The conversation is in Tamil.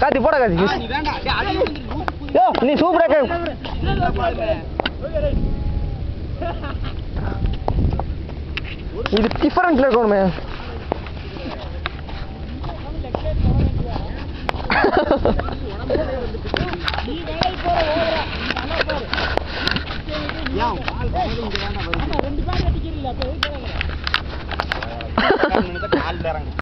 காத்தி போட காத்தி. நீ யோ நீ சூப்பரா கே இது டிஃபரண்ட்ல இருக்கணுமே. ரெண்டு பேர் கட்டிக்கிறீங்களா கால் இறங்கு.